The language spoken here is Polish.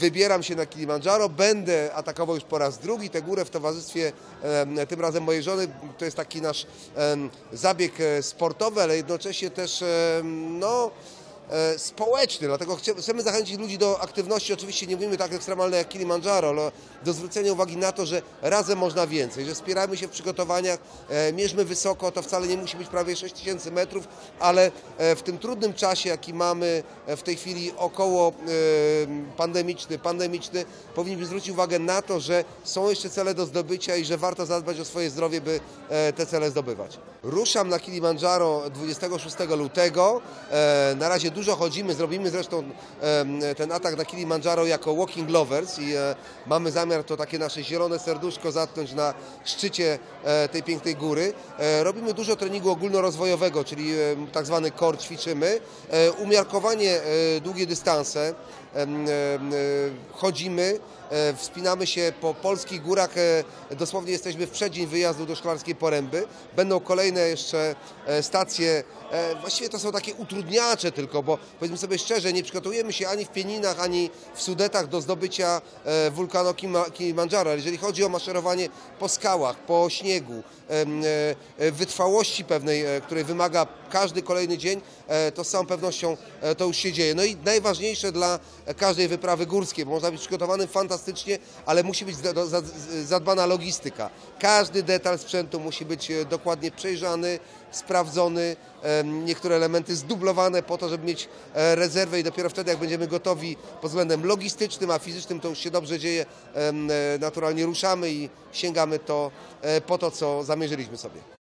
Wybieram się na Kilimandżaro, będę atakował już po raz drugi tę górę w towarzystwie tym razem mojej żony. To jest taki nasz zabieg e, sportowy, ale jednocześnie też no, społeczny, dlatego chcemy zachęcić ludzi do aktywności, oczywiście nie mówimy tak ekstremalne jak Kilimandżaro, ale do zwrócenia uwagi na to, że razem można więcej, że wspierajmy się w przygotowaniach, e, mierzmy wysoko, to wcale nie musi być prawie 6000 metrów, ale e, w tym trudnym czasie, jaki mamy e, w tej chwili około e, pandemiczny, pandemiczny, powinniśmy zwrócić uwagę na to, że są jeszcze cele do zdobycia i że warto zadbać o swoje zdrowie, by e, te cele zdobywać. Ruszam na Kilimandżaro 26 lutego. E, Na razie dużo chodzimy, zrobimy zresztą ten atak na Kilimandżaro jako walking lovers i e, mamy zamiar to takie nasze zielone serduszko zatknąć na szczycie e, tej pięknej góry. E, Robimy dużo treningu ogólnorozwojowego, czyli tak zwany core ćwiczymy. Umiarkowanie długie dystanse. Chodzimy, e, wspinamy się po polskich górach. e, Dosłownie jesteśmy w przeddzień wyjazdu do Szklarskiej Poręby. Będą kolejne jeszcze e, stacje. Właściwie to są takie utrudniacze tylko, bo powiedzmy sobie szczerze, nie przygotujemy się ani w Pieninach, ani w Sudetach do zdobycia wulkanu Kilimandżaro. Jeżeli chodzi o maszerowanie po skałach, po śniegu, wytrwałości pewnej, której wymaga każdy kolejny dzień, to z całą pewnością to już się dzieje. No i najważniejsze dla każdej wyprawy górskiej, bo można być przygotowanym fantastycznie, ale musi być za- za- zadbana logistyka. Każdy detal sprzętu musi być e, dokładnie przejrzany, sprawdzony, niektóre elementy zdublowane po to, żeby mieć e, rezerwę i dopiero wtedy, jak będziemy gotowi pod względem logistycznym, a fizycznym, to już się dobrze dzieje, e, naturalnie ruszamy i sięgamy to po to, co zamierzyliśmy sobie.